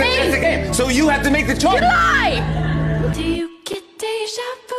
A game. So you have to make the choice. You lie! Do you get deja vu?